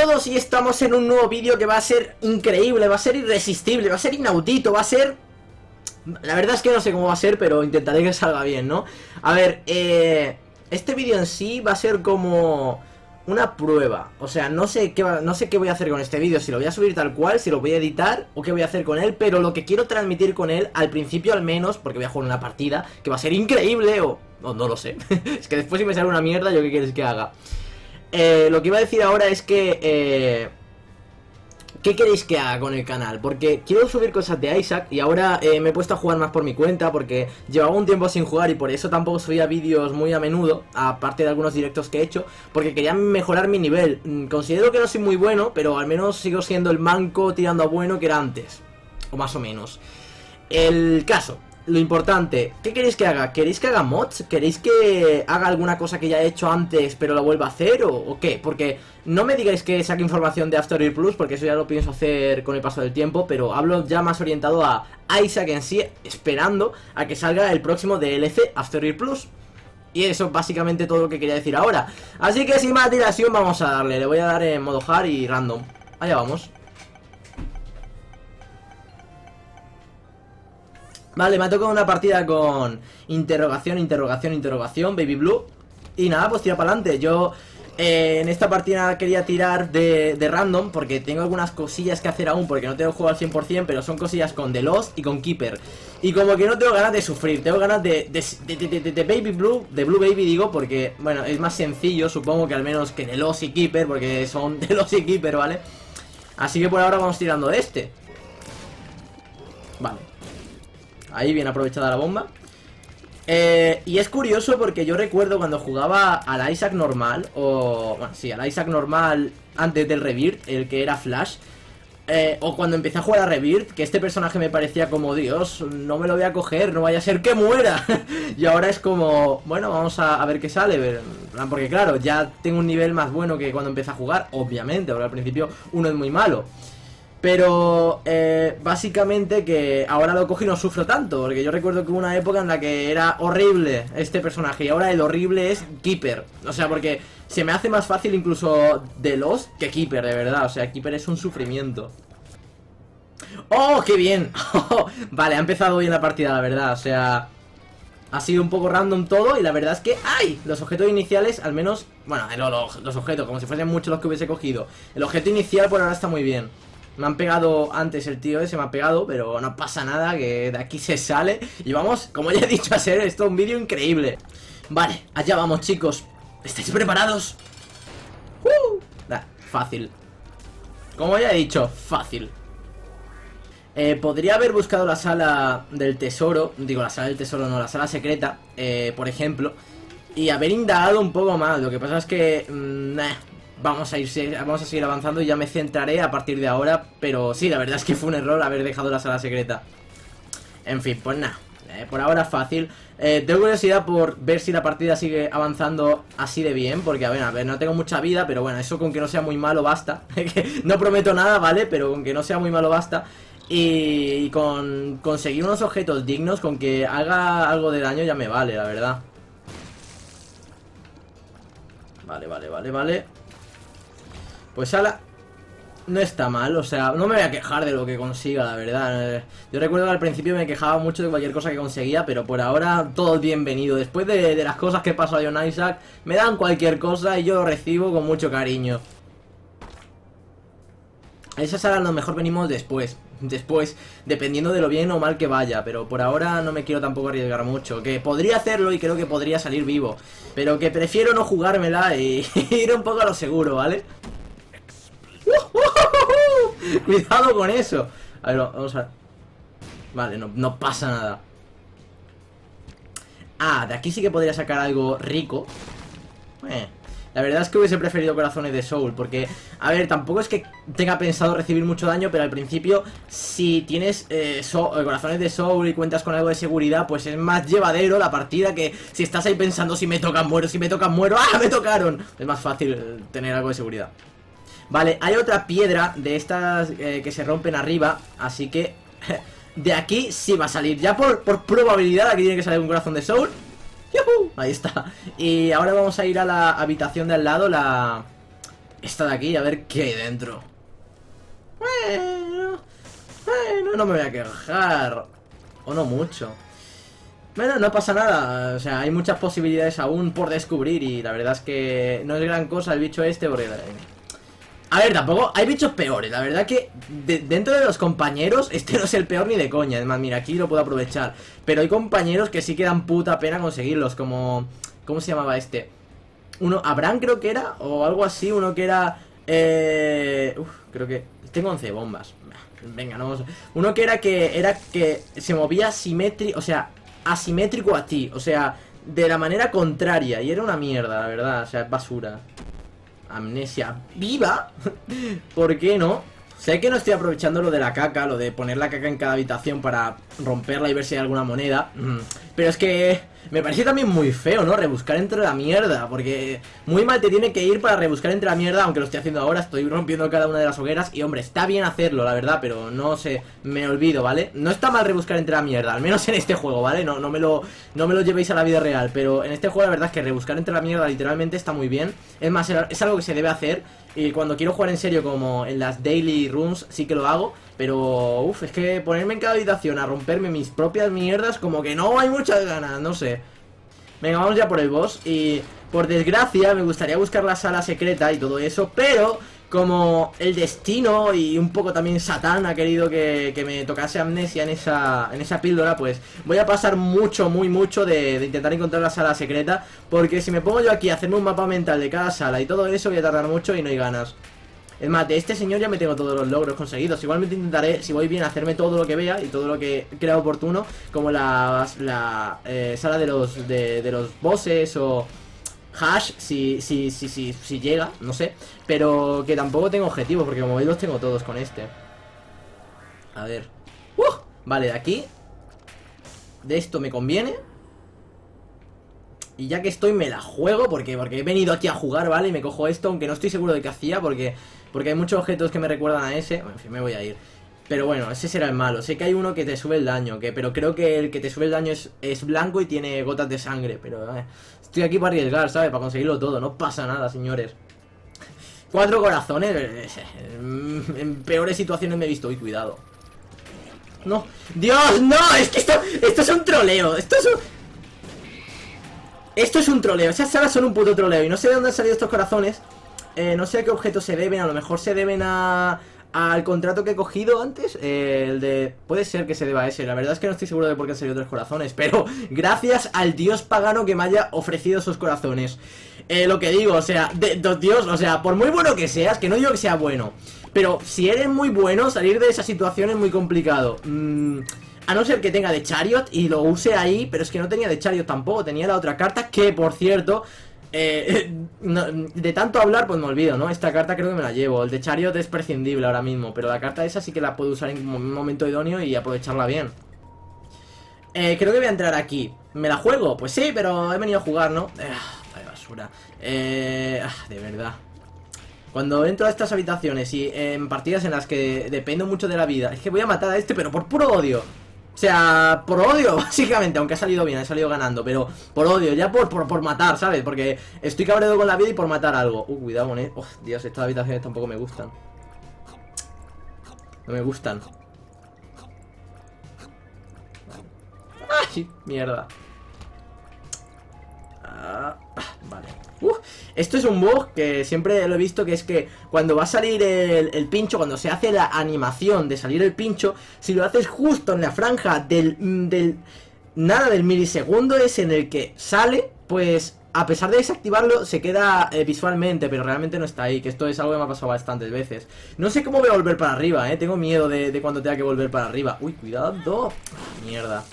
todos y estamos en un nuevo vídeo que va a ser increíble, va a ser irresistible, va a ser inaudito, va a ser... La verdad es que no sé cómo va a ser, pero intentaré que salga bien, ¿no? A ver, eh... Este vídeo en sí va a ser como una prueba. O sea, no sé qué no sé qué voy a hacer con este vídeo, si lo voy a subir tal cual, si lo voy a editar o qué voy a hacer con él, pero lo que quiero transmitir con él, al principio al menos, porque voy a jugar una partida que va a ser increíble o, o no lo sé. es que después si me sale una mierda, yo qué quieres que haga. Eh, lo que iba a decir ahora es que... Eh, ¿Qué queréis que haga con el canal? Porque quiero subir cosas de Isaac y ahora eh, me he puesto a jugar más por mi cuenta porque llevaba un tiempo sin jugar y por eso tampoco subía vídeos muy a menudo, aparte de algunos directos que he hecho, porque quería mejorar mi nivel. Mm, considero que no soy muy bueno, pero al menos sigo siendo el manco tirando a bueno que era antes, o más o menos. El caso, lo importante, ¿qué queréis que haga? ¿Queréis que haga mods? ¿Queréis que haga alguna cosa que ya he hecho antes pero la vuelva a hacer o, qué? Porque no me digáis que saque información de After Year Plus porque eso ya lo pienso hacer con el paso del tiempo, pero hablo ya más orientado a Isaac en sí, esperando a que salga el próximo DLC After Year Plus. Y eso es básicamente todo lo que quería decir ahora. Así que sin más dilación vamos a darle, le voy a dar en modo hard y random. Allá vamos. Vale, me ha tocado una partida con interrogación, interrogación, interrogación, Baby Blue. Y nada, pues tira para adelante. Yo eh, en esta partida quería tirar de, random porque tengo algunas cosillas que hacer aún porque no tengo juego al 100%, pero son cosillas con The Lost y con Keeper. Y como que no tengo ganas de sufrir, tengo ganas de, de, Baby Blue, de Blue Baby digo, porque, bueno, es más sencillo, supongo que al menos que The Lost y Keeper, porque son The Lost y Keeper, ¿vale? Así que por ahora vamos tirando de este. Vale. Ahí bien aprovechada la bomba eh, Y es curioso porque yo recuerdo cuando jugaba al Isaac normal O... Bueno, sí, al Isaac normal antes del Rebirth, el que era Flash eh, o cuando empecé a jugar a Rebirth, que este personaje me parecía como, Dios, no me lo voy a coger, no vaya a ser que muera. y ahora es como, bueno, vamos a, ver qué sale. Porque claro, ya tengo un nivel más bueno que cuando empecé a jugar, obviamente, ahora al principio uno es muy malo. Pero eh, básicamente que ahora lo cojo y no sufro tanto, porque yo recuerdo que hubo una época en la que era horrible este personaje y ahora el horrible es Keeper. O sea, porque se me hace más fácil incluso de los que Keeper, de verdad. O sea, Keeper es un sufrimiento. ¡Oh, qué bien! vale, ha empezado bien la partida, la verdad. O sea, ha sido un poco random todo y la verdad es que ¡ay! Los objetos iniciales, al menos... Bueno, los, los objetos, como si fuesen muchos los que hubiese cogido. El objeto inicial por ahora está muy bien. Me han pegado antes el tío ese, me ha pegado, pero no pasa nada, que de aquí se sale. Y vamos, como ya he dicho, a ser esto un vídeo increíble. Vale, allá vamos, chicos. ¿Estáis preparados? ¡Uh! fácil. Como ya he dicho, fácil. Eh, podría haber buscado la sala del tesoro, digo la sala del tesoro, no, la sala secreta, eh, por ejemplo, y haber indagado un poco más. Lo que pasa es que, mmm, vamos a ir vamos a seguir avanzando y ya me centraré a partir de ahora, pero sí, la verdad es que fue un error haber dejado la sala secreta. En fin, pues nada, eh, por ahora fácil. Eh, tengo curiosidad por ver si la partida sigue avanzando así de bien, porque a ver, a ver, no tengo mucha vida, pero bueno, eso con que no sea muy malo basta. no prometo nada, ¿vale? Pero con que no sea muy malo basta. Y con conseguir unos objetos dignos, con que haga algo de daño ya me vale, la verdad. Vale, vale, vale, vale. Pues ala no está mal, o sea, no me voy a quejar de lo que consiga, la verdad. Yo recuerdo que al principio me quejaba mucho de cualquier cosa que conseguía, pero por ahora todo bienvenido. Después de, las cosas que pasó a John Isaac, me dan cualquier cosa y yo lo recibo con mucho cariño. A esa sala lo mejor venimos después, después, dependiendo de lo bien o mal que vaya, pero por ahora no me quiero tampoco arriesgar mucho, que podría hacerlo y creo que podría salir vivo, pero que prefiero no jugármela y ir un poco a lo seguro, ¿vale? Cuidado con eso. A ver, vamos a... Vale, no, pasa nada. Ah, de aquí sí que podría sacar algo rico. Eh, la verdad es que hubiese preferido corazones de soul Porque, a ver, tampoco es que tenga pensado recibir mucho daño Pero al principio, si tienes eh, eh, corazones de soul y cuentas con algo de seguridad Pues es más llevadero la partida que si estás ahí pensando si me tocan muero, si me tocan muero ¡Ah, me tocaron! Es más fácil tener algo de seguridad Vale, hay otra piedra de estas eh, que se rompen arriba Así que de aquí sí va a salir Ya por, probabilidad aquí tiene que salir un corazón de soul Ahí está Y ahora vamos a ir a la habitación de al lado La... esta de aquí a ver qué hay dentro. Bueno, bueno, no me voy a quejar. O no mucho. Bueno, no pasa nada, o sea, hay muchas posibilidades aún por descubrir y la verdad es que no es gran cosa el bicho este porque... A ver, tampoco, hay bichos peores, la verdad que dentro de los compañeros este no es el peor ni de coña, además mira, aquí lo puedo aprovechar, pero hay compañeros que sí que dan puta pena conseguirlos, como... ¿Cómo se llamaba este? Uno, Abraham creo que era, o algo así, uno que era... Eh... Uf, creo que... Tengo 11 bombas. Venga, no Uno que era que era que se movía simétrico, o sea, asimétrico a ti, o sea, de la manera contraria. Y era una mierda, la verdad, o sea, es basura. Amnesia viva. ¿Por qué no? Sé que no estoy aprovechando lo de la caca, lo de poner la caca en cada habitación para romperla y ver si hay alguna moneda. Mm. Pero es que me parece también muy feo, ¿no? Rebuscar entre la mierda, porque muy mal te tiene que ir para rebuscar entre la mierda, aunque lo estoy haciendo ahora, estoy rompiendo cada una de las hogueras y hombre, está bien hacerlo, la verdad, pero no sé, me olvido, ¿vale? No está mal rebuscar entre la mierda, al menos en este juego, ¿vale? No, no, me, lo, no me lo llevéis a la vida real, pero en este juego la verdad es que rebuscar entre la mierda literalmente está muy bien. Es más, es algo que se debe hacer y cuando quiero jugar en serio como en las daily rooms sí que lo hago pero, uff, es que ponerme en cada habitación a romperme mis propias mierdas, como que no hay muchas ganas, no sé. Venga, vamos ya por el boss. Y, por desgracia, me gustaría buscar la sala secreta y todo eso, pero como el destino y un poco también Satán ha querido que, me tocase amnesia en esa, en esa píldora, pues voy a pasar mucho, muy mucho de, de, intentar encontrar la sala secreta, porque si me pongo yo aquí a hacerme un mapa mental de cada sala y todo eso, voy a tardar mucho y no hay ganas. Es más, de este señor ya me tengo todos los logros conseguidos. Igualmente intentaré, si voy bien, hacerme todo lo que vea y todo lo que crea oportuno, como la, la eh, sala de los, de, de los bosses o hash, si, si, si, si, si llega, no sé. Pero que tampoco tengo objetivos, porque como veis los tengo todos con este. A ver. ¡Uh! Vale, de aquí. De esto me conviene. Y ya que estoy me la juego porque, porque he venido aquí a jugar, ¿vale? Y me cojo esto, aunque no estoy seguro de qué hacía porque porque hay muchos objetos que me recuerdan a ese. Bueno, en fin, me voy a ir. Pero bueno, ese será el malo. Sé que hay uno que te sube el daño, que, pero creo que el que te sube el daño es, es blanco y tiene gotas de sangre. Pero eh, estoy aquí para arriesgar, ¿sabes? Para conseguirlo todo. No pasa nada, señores. Cuatro corazones. Eh, en peores situaciones me he visto. Uy, cuidado. No. ¡Dios, no! Es que esto, esto es un troleo. Esto es un... Esto es un troleo. Esas salas son un puto troleo. Y no sé de dónde han salido estos corazones. Eh, no sé a qué objetos se deben, a lo mejor se deben a al contrato que he cogido antes, eh, el de... Puede ser que se deba a ese, la verdad es que no estoy seguro de por qué han salido tres corazones, pero gracias al dios pagano que me haya ofrecido esos corazones. Eh, lo que digo, o sea, de, Dios, o sea, por muy bueno que seas, que no digo que sea bueno, pero si eres muy bueno, salir de esa situación es muy complicado. Mm, a no ser que tenga de Chariot y lo use ahí, pero es que no tenía de Chariot tampoco, tenía la otra carta que, por cierto, eh, de tanto hablar, pues me olvido, ¿no? Esta carta creo que me la llevo. El de Chariot es prescindible ahora mismo, pero la carta esa sí que la puedo usar en un momento idóneo y aprovecharla bien. Eh, creo que voy a entrar aquí. ¿Me la juego? Pues sí, pero he venido a jugar, ¿no? Eh, basura. Eh, ah, de verdad. Cuando entro a estas habitaciones y en partidas en las que dependo mucho de la vida, es que voy a matar a este, pero por puro odio. O sea, por odio, básicamente, aunque ha salido bien, ha salido ganando, pero por odio, ya por, por, matar, ¿sabes? Porque estoy cabreado con la vida y por matar algo. Uh, cuidado con Oh, Dios, estas habitaciones tampoco me gustan. No me gustan. ¡Ay! Mierda. Esto es un bug que siempre lo he visto que es que cuando va a salir el, pincho, cuando se hace la animación de salir el pincho, si lo haces justo en la franja del, mm, del nada del milisegundo es en el que sale, pues a pesar de desactivarlo, se queda eh, visualmente, pero realmente no está ahí, que esto es algo que me ha pasado bastantes veces. No sé cómo voy a volver para arriba, eh, tengo miedo de, de cuando tenga que volver para arriba. Uy, cuidado. Mierda.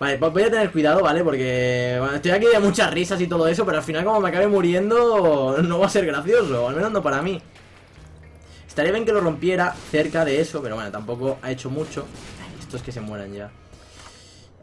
Vale, pues voy a tener cuidado, ¿vale? Porque estoy aquí de muchas risas y todo eso, pero al final como me acabe muriendo no va a ser gracioso, al menos no para mí. Estaría bien que lo rompiera cerca de eso, pero bueno, tampoco ha hecho mucho. estos que se mueran ya.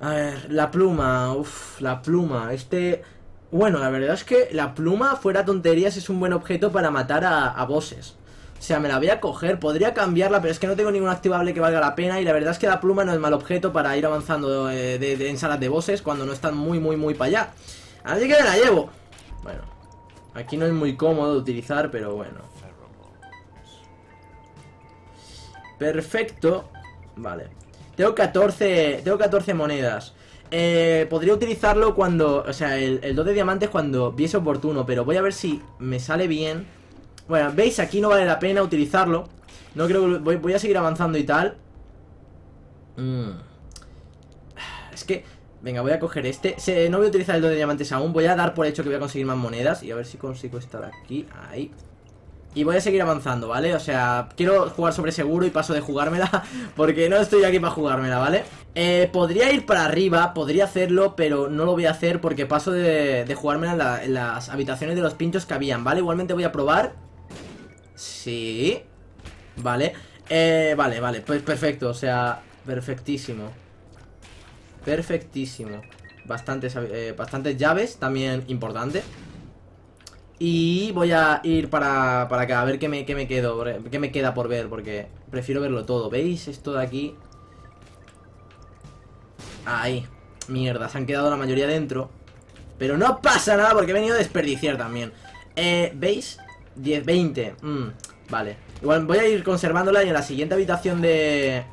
A ver, la pluma, uff, la pluma, este... Bueno, la verdad es que la pluma, fuera tonterías, es un buen objeto para matar a bosses. O sea, me la voy a coger, podría cambiarla, pero es que no tengo ningún activable que valga la pena Y la verdad es que la pluma no es mal objeto para ir avanzando eh, de, en salas de bosses Cuando no están muy, muy, muy para allá Así que me la llevo Bueno, aquí no es muy cómodo utilizar, pero bueno Perfecto. Vale. Tengo 14, tengo 14 monedas. Eh, podría utilizarlo cuando, o sea, el, el 2 de diamantes cuando viese oportuno, pero voy a ver si me sale bien. Bueno, veis, aquí no vale la pena utilizarlo. No creo que voy, a seguir avanzando y tal. Mm. Es que, venga, voy a coger este. no voy a utilizar el 2 de diamantes aún. Voy a dar por hecho que voy a conseguir más monedas y a ver si consigo estar aquí. Ahí. Y voy a seguir avanzando, ¿vale? O sea, quiero jugar sobre seguro y paso de jugármela Porque no estoy aquí para jugármela, ¿vale? Eh, podría ir para arriba, podría hacerlo Pero no lo voy a hacer porque paso de, de jugármela en, las habitaciones de los pinchos que habían, ¿vale? Igualmente voy a probar Sí Vale eh, Vale, vale, pues perfecto, o sea Perfectísimo Perfectísimo Bastantes, eh, bastantes llaves, también importante y voy a ir para, para acá, a ver qué me, qué me quedo, qué me queda por ver, porque prefiero verlo todo. ¿Veis esto de aquí? Ahí. Mierda, se han quedado la mayoría dentro. Pero no pasa nada porque he venido a desperdiciar también. Eh, ¿veis? 10, 20. Mm, vale. Igual voy a ir conservándola y en la siguiente habitación de...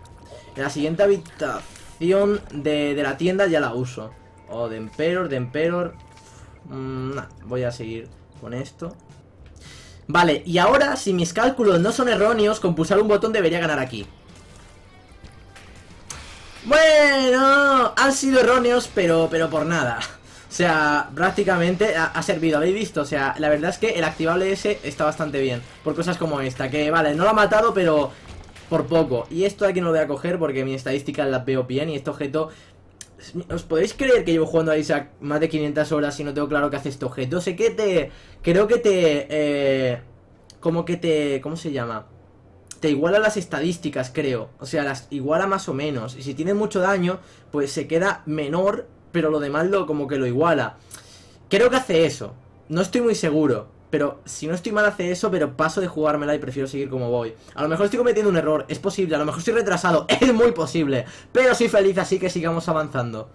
En la siguiente habitación de, de la tienda ya la uso. O oh, de Emperor, de Emperor... Mm, voy a seguir con esto Vale, y ahora, si mis cálculos no son erróneos Con pulsar un botón debería ganar aquí Bueno, han sido erróneos, pero, pero por nada O sea, prácticamente ha, servido, ¿habéis visto? O sea, la verdad es que el activable ese está bastante bien Por cosas como esta, que vale, no lo ha matado, pero por poco Y esto aquí no lo voy a coger porque mi estadística la veo bien Y este objeto ¿Os podéis creer que llevo jugando a Isaac más de 500 horas y no tengo claro qué hace este objeto? Sé que te... Creo que te... Eh, como que te... ¿Cómo se llama? Te iguala las estadísticas, creo. O sea, las iguala más o menos. Y si tiene mucho daño, pues se queda menor, pero lo demás lo como que lo iguala. Creo que hace eso. No estoy muy seguro. Pero si no estoy mal hace eso, pero paso de jugármela y prefiero seguir como voy. A lo mejor estoy cometiendo un error, es posible, a lo mejor estoy retrasado, es muy posible. Pero soy feliz, así que sigamos avanzando.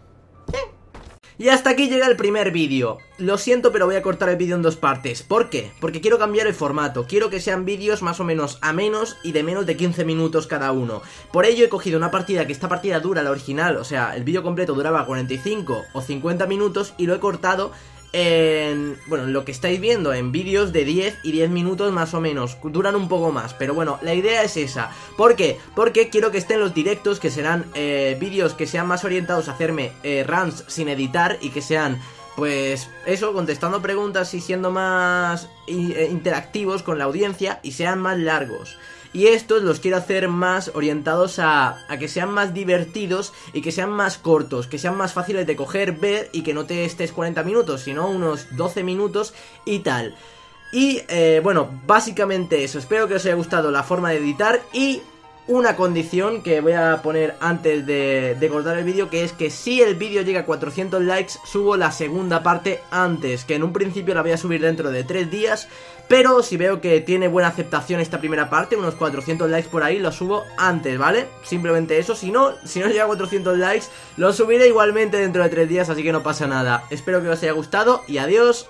Y hasta aquí llega el primer vídeo. Lo siento, pero voy a cortar el vídeo en dos partes. ¿Por qué? Porque quiero cambiar el formato. Quiero que sean vídeos más o menos a menos y de menos de 15 minutos cada uno. Por ello he cogido una partida que esta partida dura, la original, o sea, el vídeo completo duraba 45 o 50 minutos y lo he cortado en, bueno, lo que estáis viendo en vídeos de 10 y 10 minutos más o menos, duran un poco más, pero bueno, la idea es esa. ¿Por qué? Porque quiero que estén los directos, que serán eh, vídeos que sean más orientados a hacerme eh, runs sin editar y que sean... Pues eso, contestando preguntas y siendo más eh, interactivos con la audiencia y sean más largos. Y estos los quiero hacer más orientados a, a, que sean más divertidos y que sean más cortos, que sean más fáciles de coger, ver y que no te estés 40 minutos, sino unos 12 minutos y tal. Y eh, bueno, básicamente eso, espero que os haya gustado la forma de editar y una condición que voy a poner antes de, cortar el vídeo Que es que si el vídeo llega a 400 likes Subo la segunda parte antes Que en un principio la voy a subir dentro de 3 días Pero si veo que tiene buena aceptación esta primera parte Unos 400 likes por ahí Lo subo antes, ¿vale? Simplemente eso Si no, si no llega a 400 likes Lo subiré igualmente dentro de 3 días Así que no pasa nada Espero que os haya gustado y adiós